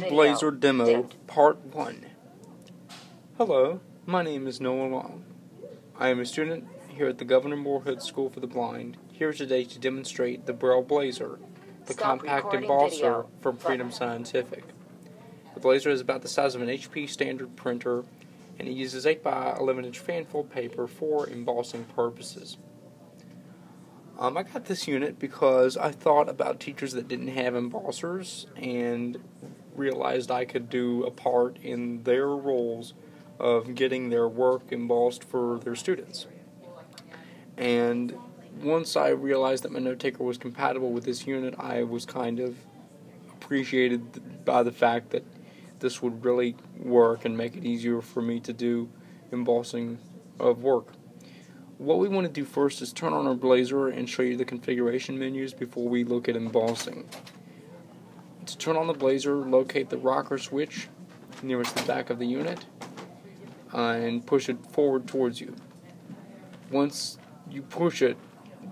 Blazer Demo. Part 1. Hello, my name is Noah Long. I am a student here at the Governor Morehead School for the Blind, here today to demonstrate the Braille Blazer, the Stop compact embosser from Freedom Scientific. The Blazer is about the size of an HP standard printer, and it uses 8 by 11 inch fanfold paper for embossing purposes. Um, I got this unit because I thought about teachers that didn't have embossers and realized I could do a part in their roles of getting their work embossed for their students. And once I realized that my note taker was compatible with this unit, I was kind of appreciated by the fact that this would really work and make it easier for me to do embossing of work. What we want to do first is turn on our Blazer and show you the configuration menus before we look at embossing. To turn on the Blazer, locate the rocker switch nearest the back of the unit uh, and push it forward towards you. Once you push it,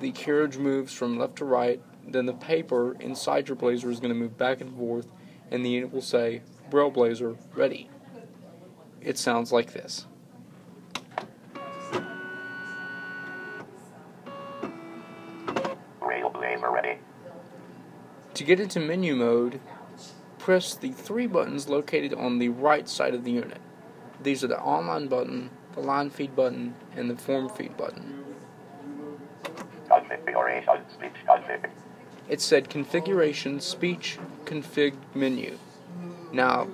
the carriage moves from left to right, then the paper inside your Blazer is going to move back and forth, and the unit will say, Braille Blazer, ready. It sounds like this. Braille Blazer ready. To get into menu mode, press the three buttons located on the right side of the unit. These are the online button, the line feed button, and the form feed button. Configuration speech config. It said configuration speech config menu. Now,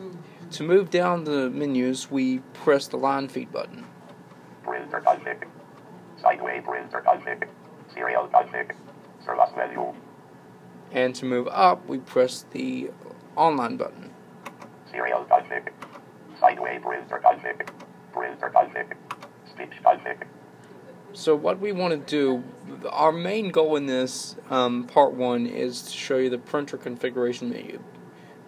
to move down the menus, we press the line feed button. Printer config. Sideway printer config. Serial config. Service menu. And to move up, we press the online button. Serial. Sideway printer config. Printer config. Speech. So what we want to do, our main goal in this um, part one is to show you the printer configuration menu.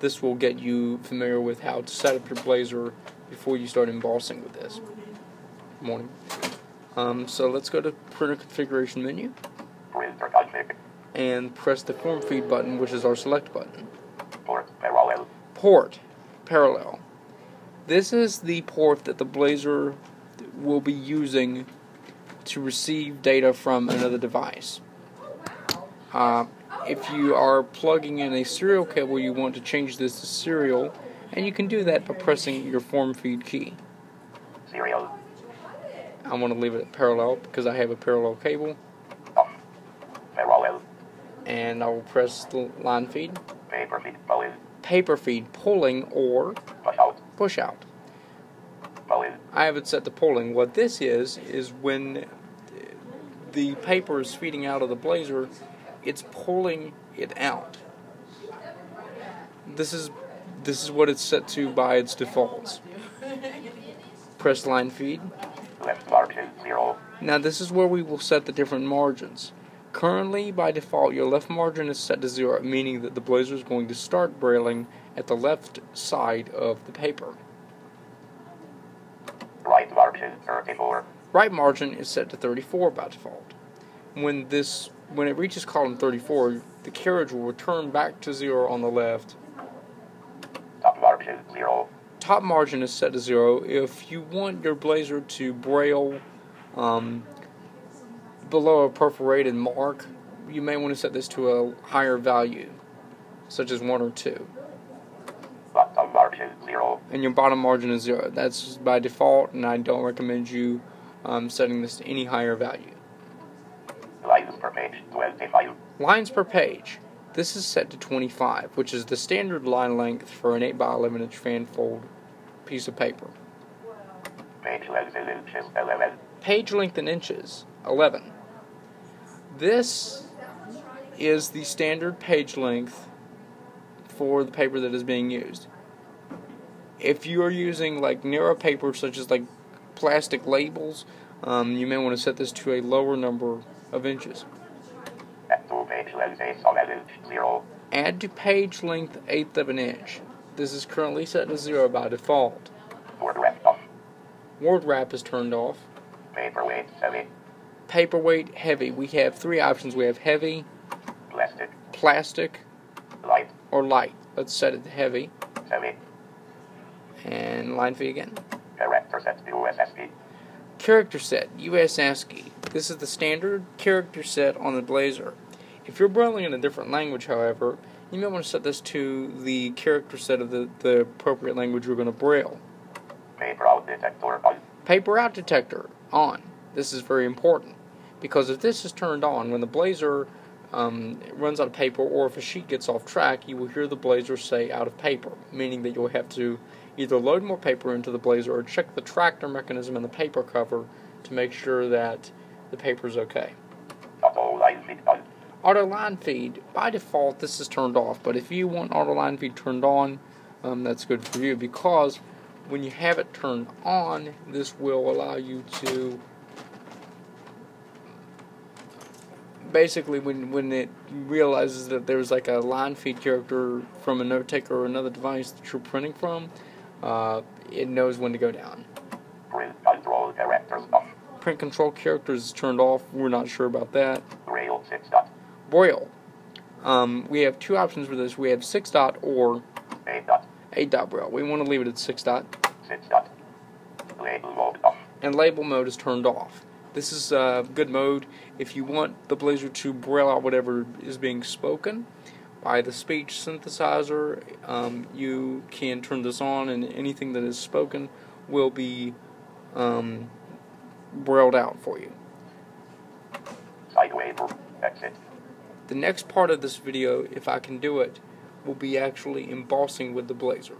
This will get you familiar with how to set up your Blazer before you start embossing with this. Morning. Um, so let's go to printer configuration menu Printer config. And press the form feed button, which is our select button. Port parallel. Port parallel. This is the port that the Blazer will be using to receive data from another device. Uh, if you are plugging in a serial cable, you want to change this to serial, and you can do that by pressing your form feed key. Serial. I want to leave it at parallel because I have a parallel cable. And I will press the line feed, Paper feed pull in. paper feed pulling, or Push out. push out. Pull in. I have it set to pulling. What this is is when the paper is feeding out of the blazer, it's pulling it out. This is this is what it's set to by its defaults. Press line feed. Left margin zero. Now this is where we will set the different margins. Currently, by default, your left margin is set to zero, meaning that the blazer is going to start brailing at the left side of the paper. Right margin 34. right margin is set to 34 by default. When this when it reaches column 34, the carriage will return back to 0 on the left. Top margin zero. Top margin is set to 0. If you want your blazer to braille um, below a perforated mark, you may want to set this to a higher value, such as 1 or 2. Bottom margin zero. And your bottom margin is 0. That's by default, and I don't recommend you um, setting this to any higher value. Lines per page 25. Lines per page. This is set to 25, which is the standard line length for an 8 by 11 inch fanfold piece of paper. Page length in inches 11. Page length in inches, 11. This is the standard page length for the paper that is being used. If you are using like narrow paper, such as like plastic labels, um, you may want to set this to a lower number of inches. At two page length eighth of an inch zero. Add to page length eighth of an inch. This is currently set to zero by default. Word wrap off. Word wrap is turned off. Paperweight heavy. Paperweight heavy. We have three options. We have heavy, Plastic. plastic, Light. or light. Let's set it to heavy. USLA. And line fee again. Character set US ASCII. Character set, US ASCII. This is the standard character set on the Blazer. If you're browsing in a different language, however, you may want to set this to the character set of the, the appropriate language you're going to braille. Paper out detector on. Paper out detector on. This is very important because if this is turned on, when the Blazer um, runs out of paper or if a sheet gets off track, you will hear the Blazer say out of paper, meaning that you'll have to either load more paper into the Blazer or check the tractor mechanism in the paper cover to make sure that the paper is okay. Auto line feed by default, this is turned off, but if you want auto line feed turned on, um, that's good for you because when you have it turned on, this will allow you to basically when when it realizes that there's like a line feed character from a note taker or another device that you're printing from, uh, it knows when to go down. Print control characters off. Print control characters is turned off. We're not sure about that. Braille 6 dot. Braille. Um, we have two options for this. We have six dot or 8 dot. eight dot braille. We want to leave it at six dot, 6 dot. Label mode off. and label mode is turned off. This is a good mode if you want the Blazer to braille out whatever is being spoken by the speech synthesizer. Um, you can turn this on, and anything that is spoken will be um, brailled out for you. Side waiver. Exit. The next part of this video, if I can do it, will be actually embossing with the Blazer.